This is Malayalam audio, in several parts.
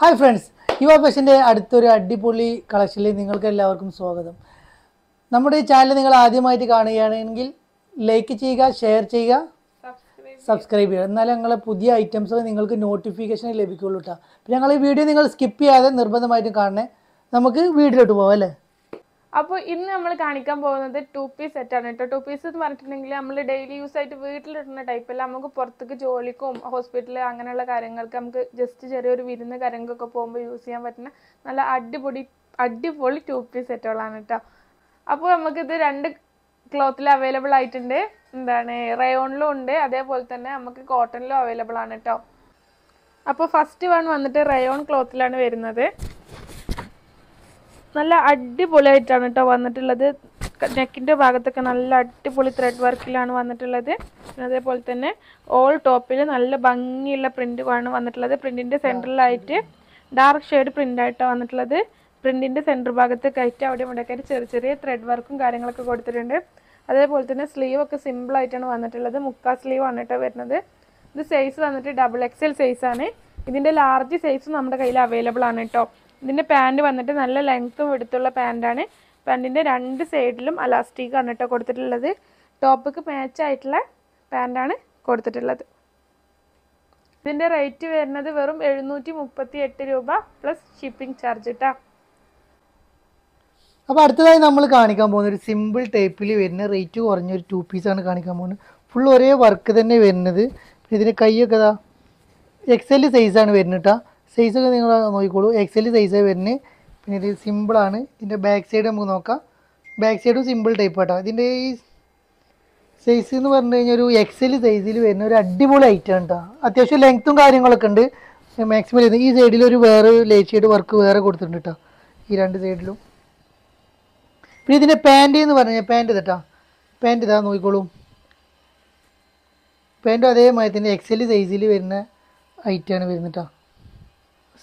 ഹായ് ഫ്രണ്ട്സ് യുവ ഫാഷന്റെ അടുത്തൊരു അടിപൊളി കളക്ഷനിൽ നിങ്ങൾക്ക് എല്ലാവർക്കും സ്വാഗതം. നമ്മുടെ ഈ ചാനൽ നിങ്ങൾ ആദ്യമായിട്ട് കാണുകയാണെങ്കിൽ ലൈക്ക് ചെയ്യുക ഷെയർ ചെയ്യുക സബ്സ്ക്രൈബ് ചെയ്യുക. എന്നാലും ഞങ്ങളെ പുതിയ ഐറ്റംസ് നിങ്ങൾക്ക് നോട്ടിഫിക്കേഷൻ ലഭിക്കുള്ളൂ കേട്ടോ അപ്പോൾ ഞങ്ങൾ ഈ വീഡിയോ നിങ്ങൾ സ്കിപ്പ് ചെയ്യാതെ നിർബന്ധമായിട്ടും കാണണേ. നമുക്ക് വീഡിയോയിലോട്ട് പോകാം അല്ലേ? അപ്പോൾ ഇന്ന് നമ്മൾ കാണിക്കാൻ പോകുന്നത് ടു പീസ് സെറ്റാണ് കേട്ടോ ടു പീസ് എന്ന് പറഞ്ഞിട്ടുണ്ടെങ്കിൽ നമ്മൾ ഡെയിലി യൂസ് ആയിട്ട് വീട്ടിലിടുന്ന ടൈപ്പല്ല നമുക്ക് പുറത്തേക്ക് ജോലിക്കും ഹോസ്പിറ്റലിൽ അങ്ങനെയുള്ള കാര്യങ്ങൾക്ക് നമുക്ക് ജസ്റ്റ് ചെറിയൊരു വിരുന്ന് കാര്യങ്ങൾക്കൊക്കെ പോകുമ്പോൾ യൂസ് ചെയ്യാൻ പറ്റുന്ന നല്ല അടിപൊളി അടിപൊളി ടു പീസ് സെറ്റുകളാണ് കേട്ടോ അപ്പോൾ നമുക്കിത് രണ്ട് ക്ലോത്തിൽ അവൈലബിൾ ആയിട്ടുണ്ട്. എന്താണ് റയോണിലും ഉണ്ട്. അതേപോലെ തന്നെ നമുക്ക് കോട്ടണിലും അവൈലബിൾ ആണ് കേട്ടോ അപ്പോൾ ഫസ്റ്റ് വൺ വന്നിട്ട് റയോൺ ക്ലോത്തിലാണ് വരുന്നത്. നല്ല അടിപൊളിയായിട്ടാണ് കേട്ടോ വന്നിട്ടുള്ളത്. നെക്കിന്റെ ഭാഗത്തൊക്കെ നല്ല അടിപൊളി ത്രെഡ് വർക്കിലാണ് വന്നിട്ടുള്ളത്. അതേപോലെ തന്നെ ഓൾ ടോപ്പിൽ നല്ല ഭംഗിയുള്ള പ്രിന്റ് വന്നിട്ടുള്ളത്. പ്രിന്റിന്റെ സെന്ററിലായിട്ട് ഡാർക്ക് ഷെയ്ഡ് പ്രിന്റ് ആയിട്ടാണ് വന്നിട്ടുള്ളത്. പ്രിന്റിന്റെ സെന്റർ ഭാഗത്തൊക്കെ ആയിട്ട് അവിടെ ഇവിടെയൊക്കെ ചെറിയ ചെറിയ ത്രെഡ് വർക്കും കാര്യങ്ങളൊക്കെ കൊടുത്തിട്ടുണ്ട്. അതേപോലെ തന്നെ സ്ലീവ് ഒക്കെ സിമ്പിൾ ആയിട്ടാണ് വന്നിട്ടുള്ളത്. മുക്കാ സ്ലീവ് ആണ് കേട്ടോ വരുന്നത്. ഇത് സൈസ് വന്നിട്ട് ഡബിൾ എക്സ് സൈസ് സൈസാണ് ഇതിന്റെ ലാർജ് സൈസ് നമ്മുടെ കയ്യിൽ അവൈലബിൾ ആണ് കേട്ടോ ഇതിന്റെ പാന്റ് വന്നിട്ട് നല്ല ലെങ്ത്തും എടുത്തുള്ള പാന്റാണ് പാന്റിന്റെ രണ്ട് സൈഡിലും അലാസ്റ്റിക് ആണ് കേട്ടോ കൊടുത്തിട്ടുള്ളത്. ടോപ്പിക്ക് മാച്ച് ആയിട്ടുള്ള പാന്റാണ് കൊടുത്തിട്ടുള്ളത്. ഇതിന്റെ റേറ്റ് വരുന്നത് വെറും എഴുന്നൂറ്റി മുപ്പത്തി എട്ട് രൂപ പ്ലസ് ഷിപ്പിംഗ് ചാർജ് കേട്ടോ അപ്പോൾ അടുത്തതായി നമ്മൾ കാണിക്കാൻ പോകുന്ന ഒരു സിമ്പിൾ ടൈപ്പിൽ വരുന്ന റേറ്റ് കുറഞ്ഞ ഒരു ടു പീസാണ് കാണിക്കാൻ പോകുന്നത്. ഫുൾ ഒരേ വർക്ക് തന്നെ വരുന്നത്. ഇതിന്റെ കൈയൊക്കെ ഇതാ എക്സൽ സൈസാണ് വരുന്നത് കേട്ടോ സൈസൊക്കെ നിങ്ങൾ നോക്കിക്കോളൂ. എക്സൽ സൈസേ വരുന്നത്. പിന്നെ ഇത് സിമ്പിളാണ് ഇതിന്റെ ബാക്ക് സൈഡ് നമുക്ക് നോക്കാം. ബാക്ക് സൈഡും സിമ്പിൾ ടൈപ്പ് കേട്ടോ ഇതിന്റെ ഈ സൈസ് എന്ന് പറഞ്ഞു കഴിഞ്ഞാൽ ഒരു എക്സൽ സൈസിൽ വരുന്ന ഒരു അടിപൊളി ഐറ്റം കേട്ടോ അത്യാവശ്യം ലെങ്ത്തും കാര്യങ്ങളൊക്കെ ഉണ്ട്. മാക്സിമം ഈ സൈഡിൽ ഒരു വേറെ ലേറ്റ് ഷെയ്ഡ് വർക്ക് വേറെ കൊടുത്തിട്ടുണ്ട് കേട്ടോ ഈ രണ്ട് സൈഡിലും പിന്നെ ഇതിന്റെ പാന്റ് എന്ന് പറഞ്ഞാൽ പാന്റ് ഇതാ പാന്റ് ഇതാ നോക്കിക്കോളൂ. പാന്റും അതേമാതിരി തന്നെ എക്സൽ സൈസിൽ വരുന്ന ഐറ്റമാണ് വരുന്നത് കേട്ടോ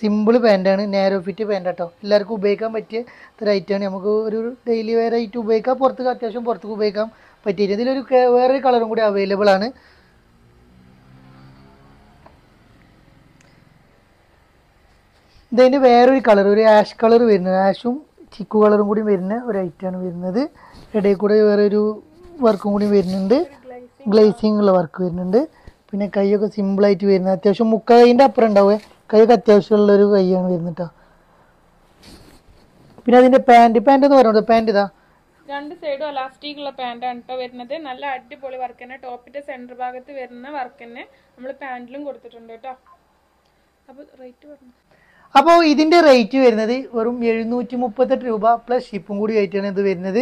സിമ്പിൾ പാന്റാണ് നാരോ ഫിറ്റ് പാന്റ് കേട്ടോ എല്ലാവർക്കും ഉപയോഗിക്കാൻ പറ്റിയ ഒരു ഐറ്റമാണ് നമുക്ക് ഒരു ഡെയിലി വെയർ ആയിട്ട് ഉപയോഗിക്കാം പുറത്തേക്ക് അത്യാവശ്യം പുറത്തേക്ക് ഉപയോഗിക്കാൻ പറ്റിയിട്ട് ഇതിലൊരു വേറൊരു കളറും കൂടി അവൈലബിൾ ആണ്. ഇതിന്റെ വേറൊരു കളർ ഒരു ആഷ് കളർ വരുന്നത് ആഷും ചിക്കു കളറും കൂടി വരുന്ന ഒരു ഐറ്റമാണ് വരുന്നത്. ഇടയിൽ കൂടെ വേറെ ഒരു വർക്കും കൂടി വരുന്നുണ്ട്. ഗ്ലേസിങ് ഉള്ള വർക്ക് വരുന്നുണ്ട്. പിന്നെ കൈയൊക്കെ സിമ്പിളായിട്ട് വരുന്നത്. അത്യാവശ്യം മുക്ക കൈന്റെ അപ്പുറം ഉണ്ടാവുക. കൈയൊക്കെ അത്യാവശ്യമുള്ളൊരു കൈയാണ് വരുന്നത് കേട്ടോ പിന്നെ അതിന്റെ പാന്റ് പാന്റ് എന്ന് പറയുന്നത് പാന്റ് ഇതാ. രണ്ട് സൈഡും അലാസ്റ്റിക് ഉള്ള പാന്റാണ് കേട്ടോ വരുന്നത്. നല്ല അടിപൊളി വർക്ക് തന്നെ. ടോപ്പിന്റെ സെന്റർ ഭാഗത്ത് വരുന്ന വർക്ക് തന്നെ നമ്മൾ പാന്റിലും കൊടുത്തിട്ടുണ്ട് കേട്ടോ അപ്പോൾ റേറ്റ് പറഞ്ഞു. അപ്പോൾ ഇതിന്റെ റേറ്റ് വരുന്നത് വെറും എഴുന്നൂറ്റി മുപ്പത്തെട്ട് രൂപ പ്ലസ് ഷിപ്പും കൂടി ആയിട്ടാണ് ഇത് വരുന്നത്.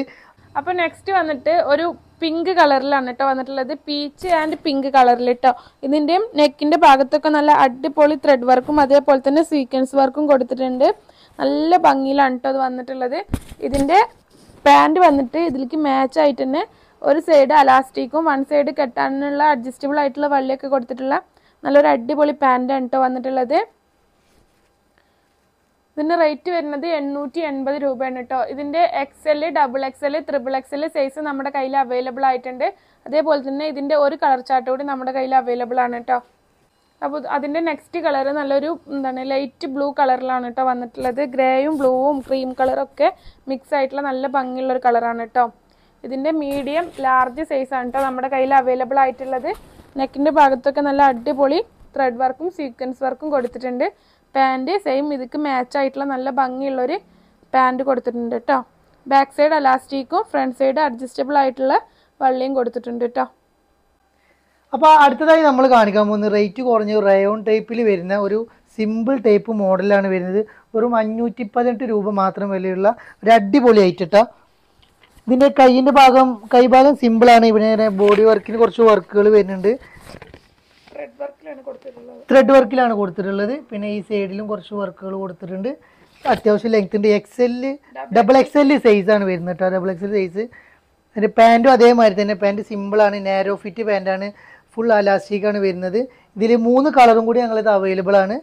അപ്പോൾ നെക്സ്റ്റ് വന്നിട്ട് ഒരു പിങ്ക് കളറിലാണ് കേട്ടോ വന്നിട്ടുള്ളത്. പീച്ച് ആൻഡ് പിങ്ക് കളറിൽ കേട്ടോ ഇതിന്റെയും നെക്കിന്റെ ഭാഗത്തൊക്കെ നല്ല അടിപൊളി ത്രെഡ് വർക്കും അതേപോലെ തന്നെ സീക്വൻസ് വർക്കും കൊടുത്തിട്ടുണ്ട്. നല്ല ഭംഗിയിലാണ് കേട്ടോ അത് വന്നിട്ടുള്ളത്. ഇതിന്റെ പാന്റ് വന്നിട്ട് ഇതിലേക്ക് മാച്ച് ആയിട്ട് തന്നെ ഒരു സൈഡ് അലാസ്റ്റിക്കും വൺ സൈഡ് കെട്ടാനുള്ള അഡ്ജസ്റ്റബിൾ ആയിട്ടുള്ള വള്ളിയൊക്കെ കൊടുത്തിട്ടുള്ള നല്ലൊരു അടിപൊളി ആണ് കേട്ടോ വന്നിട്ടുള്ളത്. ഇതിന്റെ റേറ്റ് വരുന്നത് എണ്ണൂറ്റി എൺപത് രൂപയാണ് കേട്ടോ ഇതിന്റെ X L double X L triple X L size നമ്മുടെ കയ്യിൽ അവൈലബിൾ ആയിട്ടുണ്ട്. അതേപോലെ തന്നെ ഇതിന്റെ ഒരു കളർ ചാർട്ട് കൂടി നമ്മുടെ കയ്യിൽ അവൈലബിൾ ആണ് കേട്ടോ അപ്പോൾ അതിന്റെ നെക്സ്റ്റ് കളർ നല്ലൊരു എന്താണ് ലൈറ്റ് ബ്ലൂ കളറിലാണ് കേട്ടോ വന്നിട്ടുള്ളത്. ഗ്രേയും ബ്ലൂവും ക്രീം കളറും ഒക്കെ മിക്സ് ആയിട്ടുള്ള നല്ല ഭംഗിയുള്ള ഒരു കളറാണ് കേട്ടോ ഇതിന്റെ മീഡിയം ലാർജ് സൈസാണ് കേട്ടോ നമ്മുടെ കയ്യിൽ അവൈലബിൾ ആയിട്ടുള്ളത്. നെക്കിന്റെ ഭാഗത്തൊക്കെ നല്ല അടിപൊളി ത്രെഡ് വർക്കും സീക്വൻസ് വർക്കും കൊടുത്തിട്ടുണ്ട്. പാന്റ് സെയിം ഇതിക്ക് മാച്ച് ആയിട്ടുള്ള നല്ല ഭംഗിയുള്ളൊരു പാന്റ് കൊടുത്തിട്ടുണ്ട് കേട്ടോ ബാക്ക് സൈഡ് അലാസ്റ്റിക്കും ഫ്രണ്ട് സൈഡ് അഡ്ജസ്റ്റബിൾ ആയിട്ടുള്ള വള്ളിയും കൊടുത്തിട്ടുണ്ട് കേട്ടോ അപ്പോൾ അടുത്തതായി നമ്മൾ കാണിക്കാൻ പോകുന്നത് റേറ്റ് കുറഞ്ഞ റയോൺ ടൈപ്പിൽ വരുന്ന ഒരു സിമ്പിൾ ടൈപ്പ് മോഡലാണ് വരുന്നത്. വെറും അഞ്ഞൂറ്റി പതിനെട്ട് രൂപ മാത്രം വിലയുള്ള ഒരു അടിപൊളി ഐറ്റട്ടാ ഇതിന്റെ കൈയിന്റെ ഭാഗം കൈഭാഗം സിമ്പിളാണ് ഇവിടെ ബോഡി വർക്കിന് കുറച്ച് വർക്കുകൾ വരുന്നുണ്ട്. ത്രെഡ് വർക്കിലാണ് കൊടുത്തിട്ടുള്ളത്. പിന്നെ ഈ സൈഡിലും കുറച്ച് വർക്കുകൾ കൊടുത്തിട്ടുണ്ട്. അത്യാവശ്യം ലെങ്ത്തിന്റെ X L X L double X L സൈസാണ് വരുന്നത് കേട്ടോ ഡബിൾ എക്സ് എൽ സൈസ് അതിന്റെ പാന്റും അതേമാതിരി തന്നെ. പാന്റ് സിമ്പിളാണ് നാരോ ഫിറ്റ് പാന്റാണ് ഫുൾ അലാസ്റ്റിക്കാണ് വരുന്നത്. ഇതിൽ മൂന്ന് കളറും കൂടി ഞങ്ങളിത് അവൈലബിൾ ആണ്.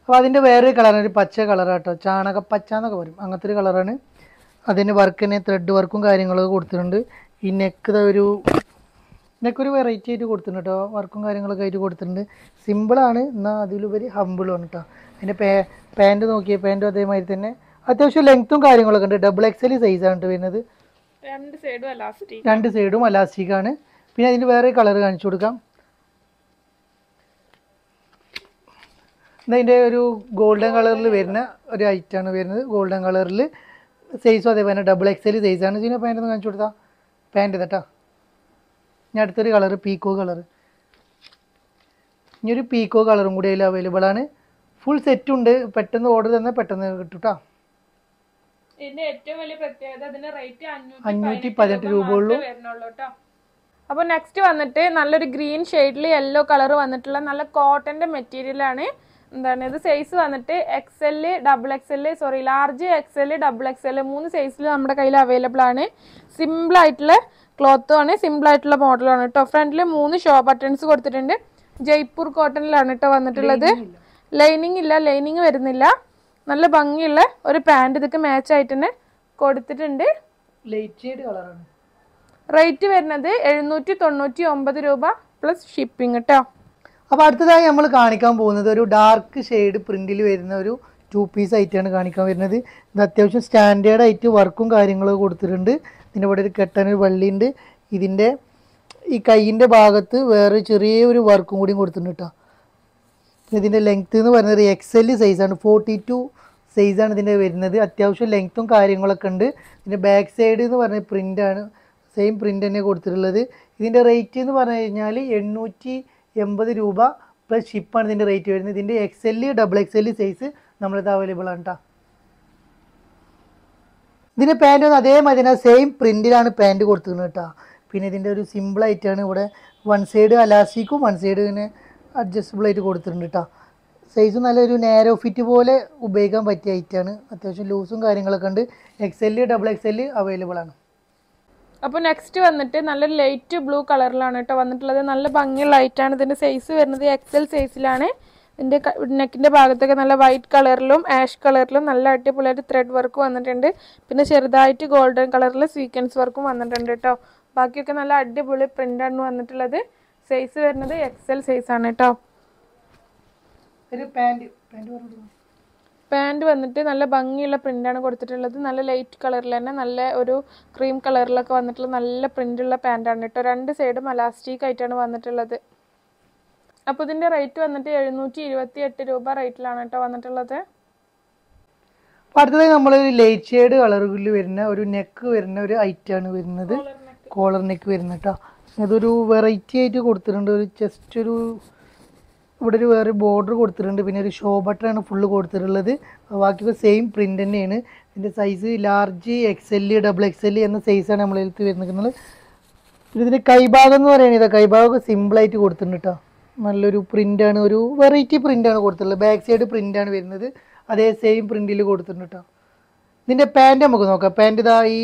അപ്പോൾ അതിന്റെ വേറൊരു കളറാണ് ഒരു പച്ച കളറാണ് കേട്ടോ ചാണക പച്ച എന്നൊക്കെ പറയും. അങ്ങനത്തെ ഒരു കളറാണ് അതിന്റെ വർക്ക് തന്നെ ത്രെഡ് വർക്കും കാര്യങ്ങളൊക്കെ കൊടുത്തിട്ടുണ്ട്. ഈ നെക്ക് ഒരു ഇതിനൊക്കെ ഒരു വെറൈറ്റി ആയിട്ട് കൊടുത്തിട്ടുണ്ട് കേട്ടോ വർക്കും കാര്യങ്ങളൊക്കെ ആയിട്ട് കൊടുത്തിട്ടുണ്ട്. സിമ്പിളാണ് എന്നാൽ അതിലുപരി ഹമ്പിളുമാണ് കേട്ടോ അതിന്റെ പേ പാന്റ് നോക്കിയ പാന്റും അതേമാതിരി തന്നെ. അത്യാവശ്യം ലെങ്ത്തും കാര്യങ്ങളൊക്കെ ഉണ്ട്. ഡബിൾ എക്സൽ സൈസാണ് വരുന്നത്. രണ്ട് സൈഡും അലാസ്റ്റിക് ആണ്. പിന്നെ അതിന് വേറെ കളർ കാണിച്ചു കൊടുക്കാം. ഇതിന്റെ ഒരു ഗോൾഡൻ കളറിൽ വരുന്ന ഒരു ഐറ്റാണ് വരുന്നത്. ഗോൾഡൻ കളറിൽ സൈസും അതേപോലെ ഡബിൾ എക്സൽ ആണ്. ഇതിന്റെ പാന്റ് ഒന്ന് കാണിച്ചു കൊടുത്താൽ പാന്റ് കേട്ടോ ഇനി അടുത്തൊരു കളർ പീക്കോ കളർ ഇനി ഒരു പീക്കോ കളറും കൂടി അതിൽ അവൈലബിൾ ആണ്. ഫുൾ സെറ്റ് ഉണ്ട്. പെട്ടെന്ന് ഓർഡർ തന്നെ പെട്ടെന്ന് കിട്ടും അഞ്ഞൂറ്റി പതിനെട്ട് രൂപ ഉള്ളൂ അപ്പോൾ അപ്പൊ നെക്സ്റ്റ് വന്നിട്ട് നല്ലൊരു ഗ്രീൻ ഷെയ്ഡിൽ യെല്ലോ കളർ വന്നിട്ടുള്ള നല്ല കോട്ടന്റെ മെറ്റീരിയൽ ആണ്. എന്താണ് ഇത് സൈസ് വന്നിട്ട് X L double X L sorry large X L double X L മൂന്ന് സൈസിൽ നമ്മുടെ കയ്യിൽ അവൈലബിൾ ആണ്. സിമ്പിൾ ആയിട്ടുള്ള ക്ലോത്തും ആണ് സിമ്പിൾ ആയിട്ടുള്ള മോഡലാണ് കേട്ടോ ഫ്രണ്ടിൽ മൂന്ന് ഷോ ബട്ടൺസ് കൊടുത്തിട്ടുണ്ട്. ജയ്പൂർ കോട്ടണിലാണ് കേട്ടോ വന്നിട്ടുള്ളത്. ലൈനിങ് ഇല്ല. ലൈനിങ് വരുന്നില്ല. നല്ല ഭംഗിയുള്ള ഒരു പാന്റ് ഇതൊക്കെ മാച്ച് ആയിട്ട് തന്നെ കൊടുത്തിട്ടുണ്ട് റേറ്റ് വരുന്നത് എഴുന്നൂറ്റി തൊണ്ണൂറ്റി ഒമ്പത് രൂപ പ്ലസ് ഷിപ്പിംഗ് കേട്ടോ അപ്പോൾ അടുത്തതായി നമ്മൾ കാണിക്കാൻ പോകുന്നത് ഒരു ഡാർക്ക് ഷെയ്ഡ് പ്രിന്റിൽ വരുന്ന ഒരു ടു പീസ് ആയിട്ടാണ് കാണിക്കാൻ വരുന്നത്. ഇത് അത്യാവശ്യം സ്റ്റാൻഡേർഡ് ആയിട്ട് വർക്കും കാര്യങ്ങളൊക്കെ കൊടുത്തിട്ടുണ്ട്. ഇതിന്റെ ഇവിടെ ഒരു കെട്ടനൊരു വള്ളിയുണ്ട് ഇതിന്റെ ഈ കൈയിന്റെ ഭാഗത്ത് വേറെ ചെറിയ ഒരു വർക്കും കൂടി കൊടുത്തിട്ടുണ്ട് കേട്ടോ ഇതിന്റെ ലെങ്ത്ത് എന്ന് പറയുന്നത് എക്സ് എൽ സൈസാണ് ഫോർട്ടി ടു സൈസാണ് ഇതിന്റെ വരുന്നത്. അത്യാവശ്യം ലെങ്ത്തും കാര്യങ്ങളൊക്കെ ഉണ്ട്. ഇതിന്റെ ബാക്ക് സൈഡ് എന്ന് പറഞ്ഞ പ്രിന്റാണ് സെയിം പ്രിന്റ് തന്നെ കൊടുത്തിട്ടുള്ളത്. ഇതിന്റെ റേറ്റ് എന്ന് പറഞ്ഞു കഴിഞ്ഞാൽ എണ്ണൂറ്റി എൺപത് രൂപ പ്ലസ് ഷിപ്പാണ് ഇതിന്റെ റേറ്റ് വരുന്നത്. ഇതിന്റെ X L double X L size നമ്മളിത് അവൈലബിൾ ആണ് കേട്ടോ ഇതിന്റെ പാന്റ് ഒന്ന് അതേമാതിരി തന്നെ സെയിം പ്രിന്റിലാണ് പാന്റ് കൊടുത്തിരുന്നത് കേട്ടോ പിന്നെ ഇതിന്റെ ഒരു സിമ്പിൾ ആയിട്ടാണ് ഇവിടെ വൺ സൈഡ് അലാസ്റ്റിക്കും വൺ സൈഡ് ഇങ്ങനെ അഡ്ജസ്റ്റബിൾ ആയിട്ട് കൊടുത്തിട്ടുണ്ട് കേട്ടോ സൈസ് നല്ലൊരു നേരോ ഫിറ്റ് പോലെ ഉപയോഗിക്കാൻ പറ്റിയ ഐറ്റാണ് അത്യാവശ്യം ലൂസും കാര്യങ്ങളൊക്കെ ഉണ്ട്. X L double X available ആണ്. അപ്പോൾ നെക്സ്റ്റ് വന്നിട്ട് നല്ല ലൈറ്റ് ബ്ലൂ കളറിലാണ് കേട്ടോ വന്നിട്ടുള്ളത്. നല്ല ഭംഗിയുള്ള ലൈറ്റാണ് ഇതിന്റെ സൈസ് വരുന്നത് എക്സൽ സൈസിലാണ് ഇതിന്റെ നെക്കിന്റെ ഭാഗത്തൊക്കെ നല്ല വൈറ്റ് കളറിലും ആഷ് കളറിലും നല്ല അടിപൊളിയായിട്ട് ത്രെഡ് വർക്ക് വന്നിട്ടുണ്ട്. പിന്നെ ചെറുതായിട്ട് ഗോൾഡൻ കളറിൽ സീക്വൻസ് വർക്കും വന്നിട്ടുണ്ട് കേട്ടോ. ബാക്കിയൊക്കെ നല്ല അടിപൊളി പ്രിന്റാണ് വന്നിട്ടുള്ളത്. സൈസ് വരുന്നത് എക്സൽ സൈസ് ആണ് കേട്ടോ. ഒരു പാന്റ് പാന്റ് പറഞ്ഞു പാന്റ് വന്നിട്ട് നല്ല ഭംഗിയുള്ള പ്രിന്റാണ് കൊടുത്തിട്ടുള്ളത്. നല്ല ലൈറ്റ് കളറിൽ തന്നെ നല്ല ഒരു ക്രീം കളറിലൊക്കെ വന്നിട്ടുള്ള നല്ല പ്രിന്റുള്ള പാന്റാണ് കേട്ടോ. രണ്ട് സൈഡും അലാസ്റ്റിക് ആയിട്ടാണ് വന്നിട്ടുള്ളത്. അപ്പോൾ ഇതിന്റെ റേറ്റ് വന്നിട്ട് എഴുന്നൂറ്റി ഇരുപത്തി എട്ട് രൂപ റേറ്റിലാണ് കേട്ടോ വന്നിട്ടുള്ളത്. അടുത്തത് അടുത്തതായി നമ്മൾ ലൈറ്റ് ഷെയ്ഡ് കളറുകളിൽ വരുന്ന ഒരു നെക്ക് വരുന്ന ഒരു ഐറ്റാണ് വരുന്നത്. കോളർ നെക്ക് വരുന്നത് കേട്ടോ. അതൊരു വെറൈറ്റി ആയിട്ട് കൊടുത്തിട്ടുണ്ട്. ഒരു ജസ്റ്റ് ഒരു ഇവിടെ ഒരു വേറെ ബോർഡർ കൊടുത്തിട്ടുണ്ട്. പിന്നെ ഒരു ഷോ ബട്ടണാണ് ഫുള്ള് കൊടുത്തിട്ടുള്ളത്. ബാക്കിയൊക്കെ സെയിം പ്രിന്റ് തന്നെയാണ്. ഇതിന്റെ size large X L double X L എന്ന സൈസാണ് നമ്മളെ അടുത്ത് വരുന്നത്. പിന്നെ ഇതിന്റെ കൈഭാഗം എന്ന് പറയുന്നത് ഇതാ കൈഭാഗമൊക്കെ സിമ്പിളായിട്ട് കൊടുത്തിട്ടുണ്ട് കേട്ടോ നല്ലൊരു പ്രിന്റാണ് ഒരു വെറൈറ്റി പ്രിന്റാണ് കൊടുത്തിട്ടുള്ളത്. ബാക്ക് സൈഡ് പ്രിന്റാണ് വരുന്നത്. അതേ സെയിം പ്രിന്റിൽ കൊടുത്തിട്ടുണ്ട് കേട്ടോ ഇതിന്റെ പാന്റ് നമുക്ക് നോക്കാം. പാന്റ് ഇതാ ഈ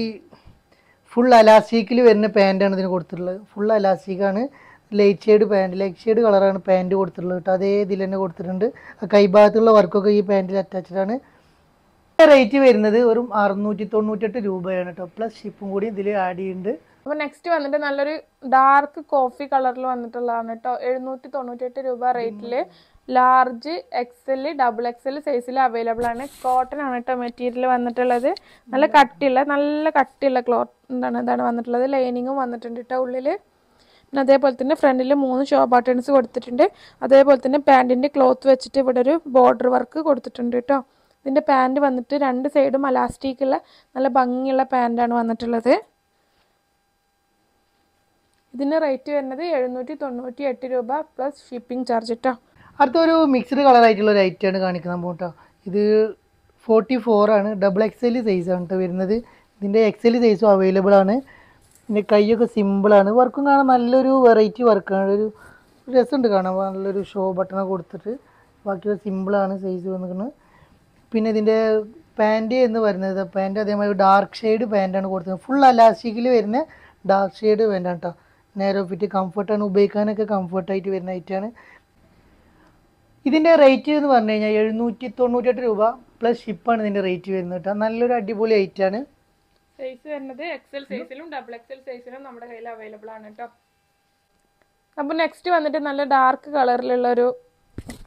ഫുൾ അലാസ്റ്റിക്കിൽ വരുന്ന പാന്റാണ് ഇതിന് കൊടുത്തിട്ടുള്ളത്. Full അലാസ്റ്റിക്കാണ് light shade pant light shade കളറാണ് പാന്റ് കൊടുത്തിട്ടുള്ളത് കേട്ടോ. അതേ ഇതിൽ തന്നെ കൊടുത്തിട്ടുണ്ട്. കൈഭാഗത്തുള്ള വർക്കൊക്കെ ഈ പാന്റിൽ അറ്റാച്ച്ഡ് ആണ്. റേറ്റ് വരുന്നത് ഒരു അറുന്നൂറ്റി തൊണ്ണൂറ്റെട്ട് രൂപയാണ് കേട്ടോ. പ്ലസ് ഷിപ്പും കൂടി ഇതിൽ ആഡ് ചെയ്യുന്നുണ്ട്. അപ്പോൾ നെക്സ്റ്റ് വന്നിട്ട് നല്ലൊരു ഡാർക്ക് കോഫി കളറിൽ വന്നിട്ടുള്ളതാണ് കേട്ടോ. എഴുന്നൂറ്റി തൊണ്ണൂറ്റെട്ട് രൂപ റേറ്റിൽ large X L double X L സൈസിൽ അവൈലബിൾ ആണ്. കോട്ടൺ ആണ് കേട്ടോ മെറ്റീരിയൽ വന്നിട്ടുള്ളത്. നല്ല കട്ടിയുള്ള നല്ല കട്ടിയുള്ള ക്ലോത്ത് എന്താണ് ഇതാണ് വന്നിട്ടുള്ളത്. ലൈനിങ്ങും വന്നിട്ടുണ്ട് കേട്ടോ ഉള്ളിൽ പിന്നെ അതേപോലെ തന്നെ ഫ്രണ്ടിൽ മൂന്ന് ഷോ ബട്ടൺസ് കൊടുത്തിട്ടുണ്ട്. അതേപോലെ തന്നെ പാന്റിന്റെ ക്ലോത്ത് വെച്ചിട്ട് ഇവിടെ ഒരു ബോർഡർ വർക്ക് കൊടുത്തിട്ടുണ്ട് കേട്ടോ. ഇതിന്റെ പാന്റ് വന്നിട്ട് രണ്ട് സൈഡും അലാസ്റ്റിക്കുള്ള നല്ല ഭംഗിയുള്ള പാന്റാണ് വന്നിട്ടുള്ളത്. ഇതിന് റേറ്റ് വരുന്നത് എഴുന്നൂറ്റി തൊണ്ണൂറ്റി എട്ട് രൂപ പ്ലസ് ഷിപ്പിംഗ് ചാർജ് കേട്ടോ അടുത്തൊരു മിക്സ്ഡ് കളറായിട്ടുള്ള ഒരു ഐറ്റമാണ് കാണിക്കുന്നത് കേട്ടോ. ഇത് ഫോർട്ടി ആണ്. ഡബിൾ എക്സ് എൽ സൈസാണ് കേട്ടോ വരുന്നത്. ഇതിന്റെ എക്സ് എൽ സൈസും അവൈലബിൾ ആണ്. പിന്നെ കൈയൊക്കെ സിമ്പിളാണ് വർക്കും കാണാൻ നല്ലൊരു വെറൈറ്റി വർക്കാണ് ഒരു രസമുണ്ട് കാണാൻ. നല്ലൊരു ഷോ ബട്ടണൊക്കെ കൊടുത്തിട്ട്. ബാക്കിയൊക്കെ സിമ്പിളാണ് സൈസ് വന്നിരിക്കുന്നത് പിന്നെ ഇതിന്റെ പാന്റ് എന്ന് പറയുന്നത് പാന്റ് അതേമാതിരി ഡാർക്ക് ഷെയ്ഡ് പാന്റാണ് കൊടുത്തത് ഫുൾ അലാസ്റ്റിക്കിൽ വരുന്ന ഡാർക്ക് ഷെയ്ഡ് പാന്റാണ് കേട്ടോ നേരെ ഫിറ്റ് കംഫർട്ടാണ് ഉപയോഗിക്കാനൊക്കെ കംഫർട്ടായിട്ട് വരുന്ന ഐറ്റാണ് ഇതിന്റെ റേറ്റ് എന്ന് പറഞ്ഞു കഴിഞ്ഞാൽ എഴുന്നൂറ്റി തൊണ്ണൂറ്റെട്ട് രൂപ പ്ലസ് ഷിപ്പാണ് ഇതിന്റെ റേറ്റ് വരുന്നത് കേട്ടോ നല്ലൊരു അടിപൊളി ഐറ്റാണ് സൈസ് വരുന്നത് എക്സൽ സൈസിലും ഡബിൾ എക്സൽ സൈസിലും നമ്മുടെ കയ്യിൽ അവൈലബിൾ ആണ് കേട്ടോ അപ്പോൾ നെക്സ്റ്റ് വന്നിട്ട് നല്ല ഡാർക്ക് കളറിലുള്ള ഒരു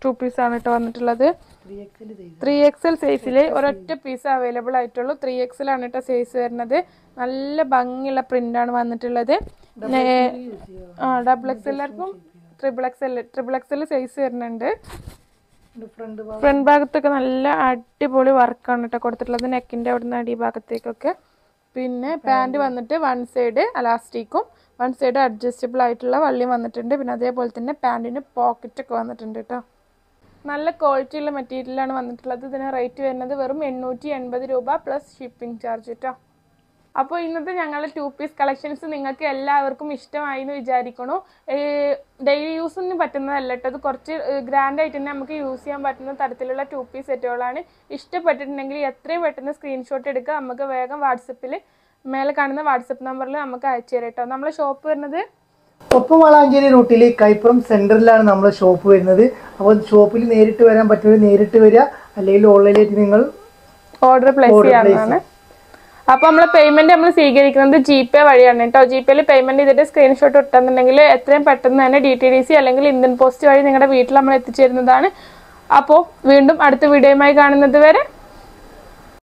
ടു പീസ് ആണ് കേട്ടോ വന്നിട്ടുള്ളത്. Three X L size three X L സൈസിൽ ഒരൊറ്റ പീസ് അവൈലബിൾ ആയിട്ടുള്ളൂ. ത്രീ എക്സൽ ആണ് കേട്ടോ സൈസ് വരുന്നത്. നല്ല ഭംഗിയുള്ള പ്രിന്റ് ആണ് വന്നിട്ടുള്ളത്. ആ double എക്സെല്ലാർക്കും triple X L triple X L size വരുന്നുണ്ട്. ഫ്രണ്ട് ഭാഗത്തൊക്കെ നല്ല അടിപൊളി വർക്കാണ് കേട്ടോ കൊടുത്തിട്ടുള്ളത്. നെക്കിന്റെ അവിടുന്ന് അടി ഭാഗത്തേക്കൊക്കെ പിന്നെ പാന്റ് വന്നിട്ട് വൺ സൈഡ് അലാസ്റ്റിക്കും വൺ സൈഡ് അഡ്ജസ്റ്റബിൾ ആയിട്ടുള്ള വള്ളിയും വന്നിട്ടുണ്ട്. പിന്നെ അതേപോലെ തന്നെ പാന്റിന് പോക്കറ്റൊക്കെ വന്നിട്ടുണ്ട് കേട്ടോ നല്ല ക്വാളിറ്റിയുള്ള മെറ്റീരിയലാണ് വന്നിട്ടുള്ളത്. ഇതിന് റേറ്റ് വരുന്നത് വെറും എണ്ണൂറ്റി എൺപത് രൂപ പ്ലസ് ഷിപ്പിംഗ് ചാർജ് കേട്ടോ അപ്പോൾ ഇന്നത്തെ ഞങ്ങളുടെ ടു പീസ് കളക്ഷൻസ് നിങ്ങൾക്ക് എല്ലാവർക്കും ഇഷ്ടമായി എന്ന് വിചാരിക്കണു. ഡെയിലി യൂസിന് പറ്റുന്നതല്ല കേട്ടോ അത് കുറച്ച് ഗ്രാൻഡ് ആയിട്ട് തന്നെ നമുക്ക് യൂസ് ചെയ്യാൻ പറ്റുന്ന തരത്തിലുള്ള ടു പീസ് സെറ്റുകളാണ് ഇഷ്ടപ്പെട്ടിട്ടുണ്ടെങ്കിൽ എത്രയും പെട്ടെന്ന് സ്ക്രീൻഷോട്ട് എടുക്കുക. നമുക്ക് വേഗം വാട്സപ്പിൽ മേലെ കാണുന്ന വാട്സപ്പ് നമ്പറിൽ നമുക്ക് അയച്ചു തരാം കേട്ടോ നമ്മളെ ഷോപ്പ് വരുന്നത്? ഒപ്പമളാഞ്ചേരി റൂട്ടിൽ കൈപ്പുറം സെന്ററിലാണ് നമ്മുടെ ഷോപ്പ് വരുന്നത്. അപ്പോൾ ഷോപ്പിൽ നേരിട്ട് വരാൻ പറ്റുമെങ്കിൽ നേരിട്ട് വരിക. അല്ലെങ്കിൽ ഓൺലൈനായിട്ട് നിങ്ങൾ ഓർഡർ പ്ലേസ് ചെയ്യാവുന്നതാണ്. അപ്പൊ നമ്മൾ പേയ്മെന്റ് നമ്മൾ സ്വീകരിക്കുന്നത് ജി പേ വഴിയാണ് കേട്ടോ ജി പേയിൽ പേയ്മെന്റ് ചെയ്തിട്ട് സ്ക്രീൻഷോട്ട് ഇട്ടെന്നുണ്ടെങ്കിൽ എത്രയും പെട്ടെന്ന് തന്നെ ഡി ടി ഡി സി അല്ലെങ്കിൽ ഇന്ത്യൻ പോസ്റ്റ് വഴി നിങ്ങളുടെ വീട്ടിൽ നമ്മൾ എത്തിച്ചേരുന്നതാണ് അപ്പോൾ വീണ്ടും അടുത്ത വീഡിയോയുമായി കാണുന്നത് വരെ